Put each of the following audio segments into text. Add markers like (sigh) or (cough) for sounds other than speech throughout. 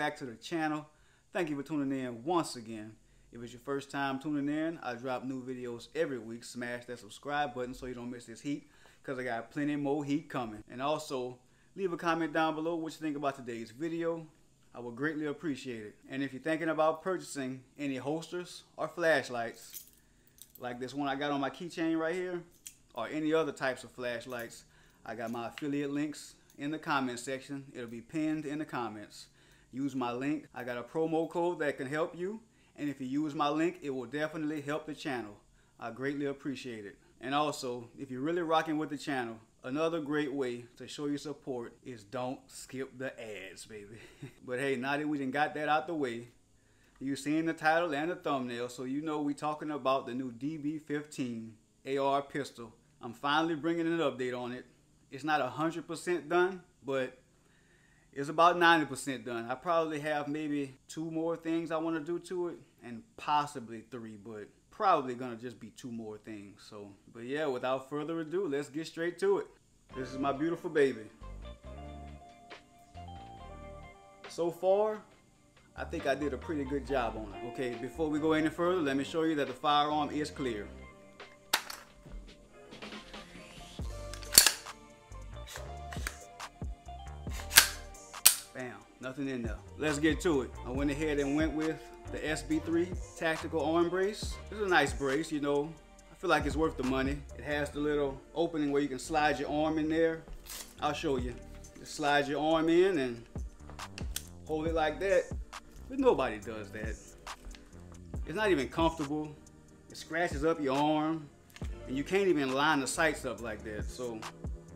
back to the channel. Thank you for tuning in once again. If it's your first time tuning in, I drop new videos every week. Smash that subscribe button so you don't miss this heat because I got plenty more heat coming. And also, leave a comment down below what you think about today's video. I would greatly appreciate it. And if you're thinking about purchasing any holsters or flashlights, like this one I got on my keychain right here, or any other types of flashlights, I got my affiliate links in the comment section. It'll be pinned in the comments. Use my link. I got a promo code that can help you. And if you use my link, it will definitely help the channel. I greatly appreciate it. And also, if you're really rocking with the channel, another great way to show your support is don't skip the ads, baby. (laughs) but hey, now that we done got that out the way, you seen the title and the thumbnail, so you know we talking about the new DB15 AR pistol. I'm finally bringing an update on it. It's not 100% done, but it's about 90% done. I probably have maybe two more things I want to do to it and possibly three, but probably gonna just be two more things. So, but yeah, without further ado, let's get straight to it. This is my beautiful baby. So far, I think I did a pretty good job on it. Okay, before we go any further, let me show you that the firearm is clear. Nothing in there. Let's get to it. I went ahead and went with the SB3 Tactical Arm Brace. It's a nice brace, you know. I feel like it's worth the money. It has the little opening where you can slide your arm in there. I'll show you. Just slide your arm in and hold it like that. But nobody does that. It's not even comfortable. It scratches up your arm and you can't even line the sights up like that. So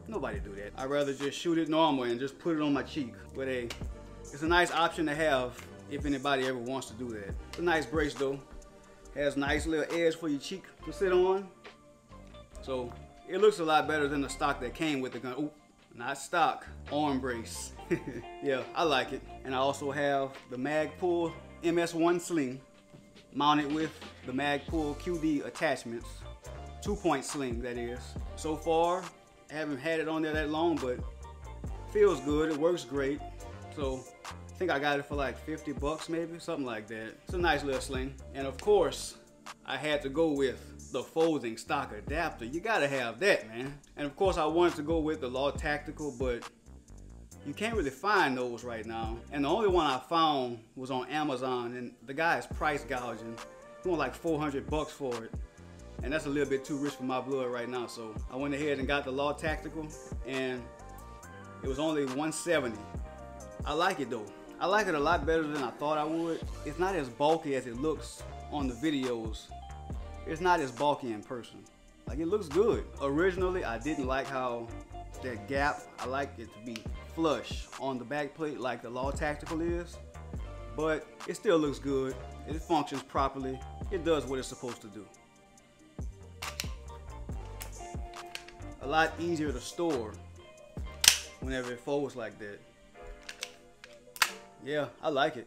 nobody do that. I'd rather just shoot it normal and just put it on my cheek. But hey, it's a nice option to have if anybody ever wants to do that. It's a nice brace though. Has nice little edge for your cheek to sit on. So it looks a lot better than the stock that came with the gun. Ooh, not stock, arm brace. (laughs) yeah, I like it. And I also have the Magpul MS1 sling mounted with the Magpul QD attachments. Two point sling that is. So far, I haven't had it on there that long, but feels good. It works great. So I think I got it for like 50 bucks maybe, something like that. It's a nice little sling. And of course, I had to go with the folding stock adapter. You gotta have that, man. And of course, I wanted to go with the Law Tactical, but you can't really find those right now. And the only one I found was on Amazon, and the guy is price gouging. He want like 400 bucks for it. And that's a little bit too rich for my blood right now. So I went ahead and got the Law Tactical, and it was only 170. I like it though. I like it a lot better than I thought I would. It's not as bulky as it looks on the videos. It's not as bulky in person. Like it looks good. Originally, I didn't like how that gap, I like it to be flush on the back plate like the Law Tactical is. But it still looks good. It functions properly. It does what it's supposed to do. A lot easier to store whenever it folds like that. Yeah, I like it.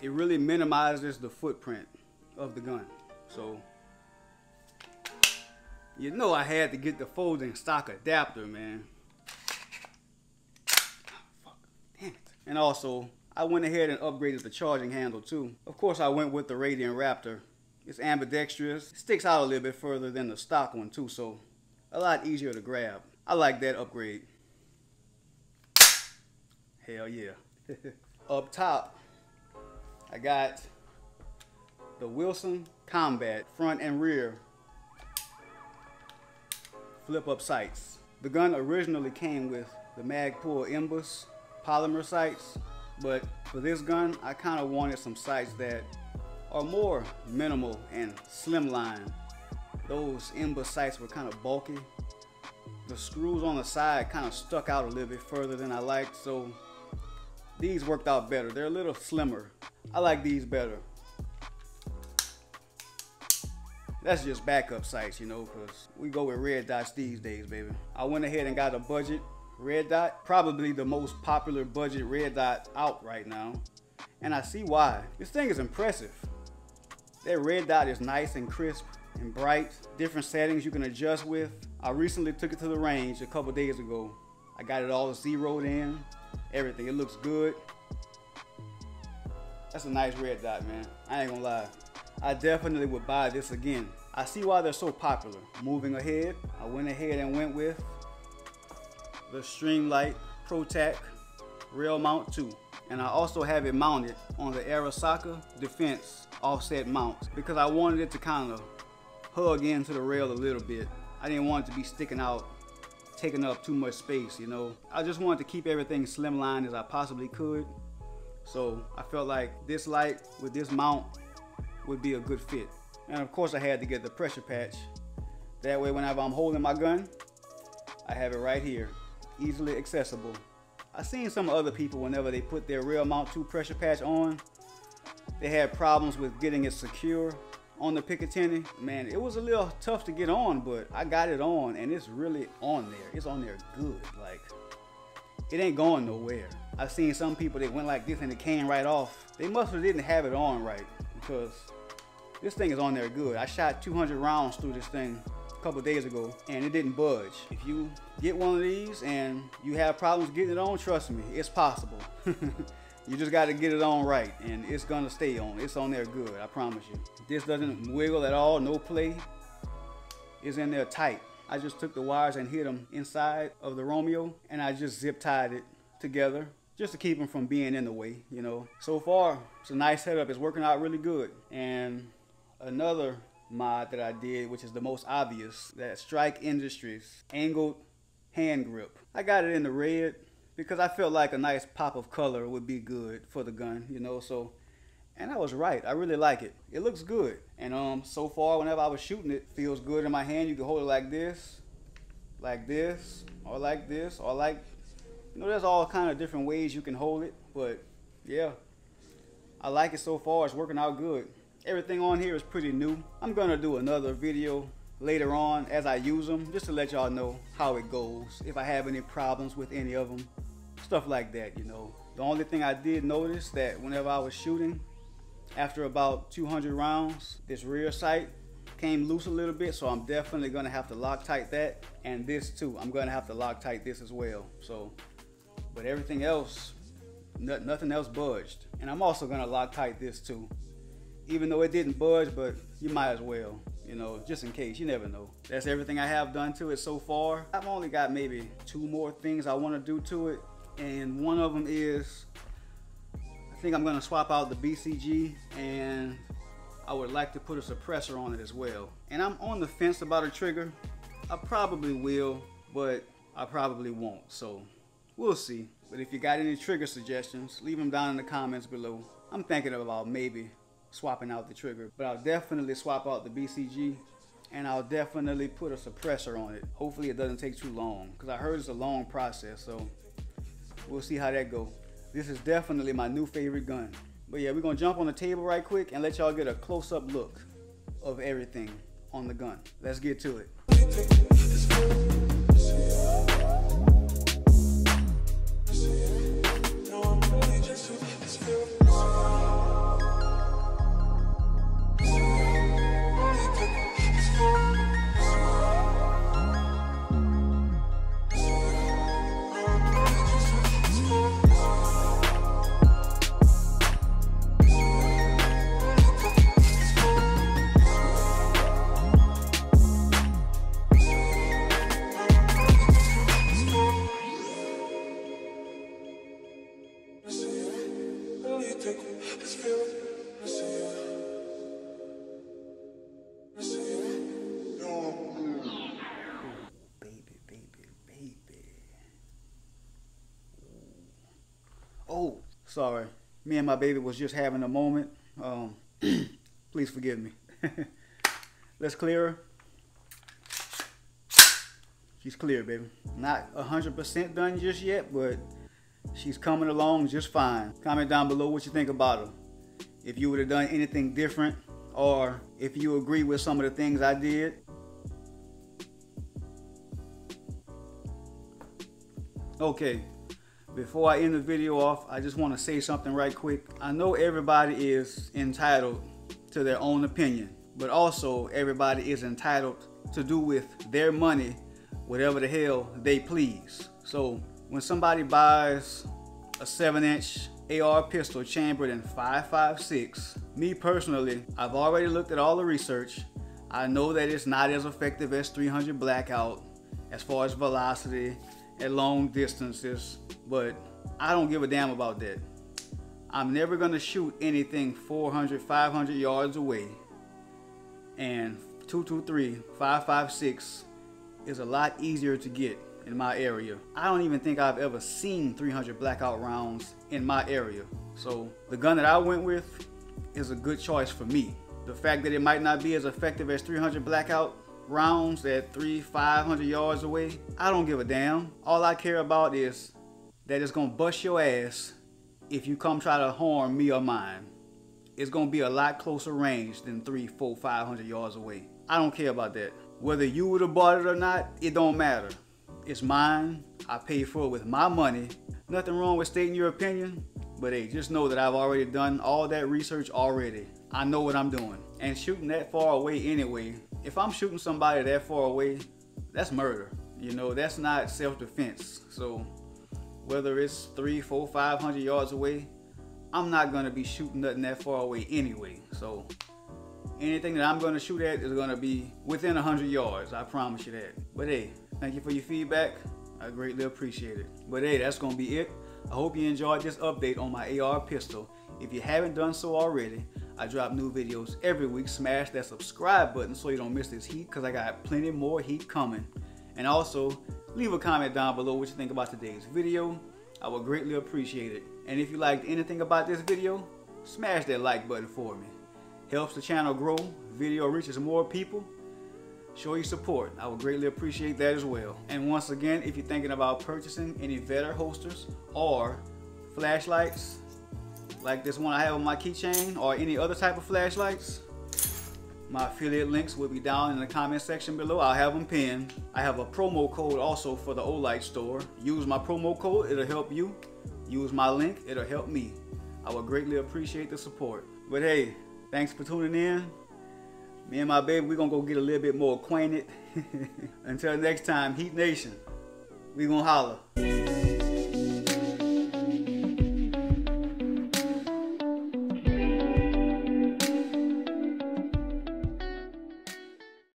It really minimizes the footprint of the gun. So, you know I had to get the folding stock adapter, man. Fuck, damn it. And also, I went ahead and upgraded the charging handle too. Of course, I went with the Radian Raptor. It's ambidextrous. It sticks out a little bit further than the stock one too, so a lot easier to grab. I like that upgrade. Hell yeah. (laughs) Up top, I got the Wilson Combat front and rear flip up sights. The gun originally came with the Magpul MBUS polymer sights, but for this gun, I kind of wanted some sights that are more minimal and slimline. Those MBUS sights were kind of bulky. The screws on the side kind of stuck out a little bit further than I liked, so these worked out better. They're a little slimmer. I like these better. That's just backup sights, you know, because we go with red dots these days, baby. I went ahead and got a budget red dot. Probably the most popular budget red dot out right now. And I see why. This thing is impressive. That red dot is nice and crisp and bright. Different settings you can adjust with. I recently took it to the range a couple days ago. I got it all zeroed in everything. It looks good. That's a nice red dot, man. I ain't gonna lie. I definitely would buy this again. I see why they're so popular. Moving ahead, I went ahead and went with the Streamlight ProTac Rail Mount 2. And I also have it mounted on the Arisaka Defense offset mount because I wanted it to kind of hug into the rail a little bit. I didn't want it to be sticking out, taking up too much space, you know. I just wanted to keep everything slimline as I possibly could. So I felt like this light with this mount would be a good fit. And of course I had to get the pressure patch. That way whenever I'm holding my gun, I have it right here, easily accessible. I've seen some other people whenever they put their Rail Mount 2 pressure patch on, they had problems with getting it secure on the Picatinny. Man, it was a little tough to get on, but I got it on and it's really on there. It's on there good. Like, it ain't going nowhere. I've seen some people that went like this and it came right off. They must have didn't have it on right because this thing is on there good. I shot 200 rounds through this thing a couple days ago and it didn't budge. If you get one of these and you have problems getting it on, trust me, it's possible. (laughs) you just got to get it on right and it's gonna stay on. It's on there good, I promise you. This doesn't wiggle at all, no play. It's in there tight. I just took the wires and hit them inside of the Romeo and I just zip tied it together just to keep them from being in the way, you know. So far, it's a nice setup. It's working out really good. And another mod that I did, which is the most obvious, that Strike Industries angled hand grip. I got it in the red because I felt like a nice pop of color would be good for the gun, you know. So, and I was right. I really like it. It looks good. And um, so far, whenever I was shooting it, feels good in my hand. You can hold it like this, like this, or like this, or like you know, there's all kind of different ways you can hold it, but yeah, I like it so far. It's working out good. Everything on here is pretty new. I'm gonna do another video later on as I use them, just to let y'all know how it goes. If I have any problems with any of them, stuff like that, you know. The only thing I did notice that whenever I was shooting, after about 200 rounds, this rear sight came loose a little bit, so I'm definitely gonna have to Loctite that. And this too, I'm gonna have to Loctite this as well. So but everything else, nothing else budged. And I'm also gonna Loctite this too. Even though it didn't budge, but you might as well, you know, just in case, you never know. That's everything I have done to it so far. I've only got maybe two more things I wanna do to it. And one of them is, I think I'm gonna swap out the BCG and I would like to put a suppressor on it as well. And I'm on the fence about a trigger. I probably will, but I probably won't. So We'll see. But if you got any trigger suggestions, leave them down in the comments below. I'm thinking about maybe swapping out the trigger, but I'll definitely swap out the BCG and I'll definitely put a suppressor on it. Hopefully it doesn't take too long because I heard it's a long process. So we'll see how that goes. This is definitely my new favorite gun. But yeah, we're gonna jump on the table right quick and let y'all get a close up look of everything on the gun. Let's get to it. Oh, sorry. Me and my baby was just having a moment. Um, (clears throat) please forgive me. (laughs) Let's clear her. She's clear, baby. Not 100% done just yet, but she's coming along just fine. Comment down below what you think about her. If you would have done anything different, or if you agree with some of the things I did. Okay, before I end the video off, I just want to say something right quick. I know everybody is entitled to their own opinion, but also everybody is entitled to do with their money whatever the hell they please. So when somebody buys a 7 inch AR pistol chambered in 5.56. Me personally, I've already looked at all the research. I know that it's not as effective as 300 Blackout as far as velocity at long distances, but I don't give a damn about that. I'm never gonna shoot anything 400, 500 yards away. And 223, 556 is a lot easier to get in my area. I don't even think I've ever seen 300 blackout rounds in my area. So the gun that I went with is a good choice for me. The fact that it might not be as effective as 300 blackout rounds at three, 500 yards away, I don't give a damn. All I care about is that it's gonna bust your ass if you come try to harm me or mine. It's gonna be a lot closer range than three, four, 500 yards away. I don't care about that. Whether you would have bought it or not, it don't matter. It's mine. I paid for it with my money. Nothing wrong with stating your opinion, but hey, just know that I've already done all that research already. I know what I'm doing. And shooting that far away anyway, if I'm shooting somebody that far away, that's murder. You know, that's not self-defense. So whether it's three, four, five hundred yards away, I'm not gonna be shooting nothing that far away anyway. So anything that I'm gonna shoot at is gonna be within hundred yards. I promise you that. But hey, thank you for your feedback. I greatly appreciate it. But hey, that's gonna be it. I hope you enjoyed this update on my AR pistol. If you haven't done so already, I drop new videos every week. Smash that subscribe button so you don't miss this heat because I got plenty more heat coming. And also, leave a comment down below what you think about today's video. I would greatly appreciate it. And if you liked anything about this video, smash that like button for me. Helps the channel grow, video reaches more people. Show your support. I would greatly appreciate that as well. And once again, if you're thinking about purchasing any Vedder holsters or flashlights, like this one I have on my keychain or any other type of flashlights, my affiliate links will be down in the comment section below. I'll have them pinned. I have a promo code also for the Olight store. Use my promo code, it'll help you. Use my link, it'll help me. I would greatly appreciate the support. But hey, thanks for tuning in. Me and my baby, we're gonna go get a little bit more acquainted. (laughs) Until next time, Heat Nation, we gonna holler.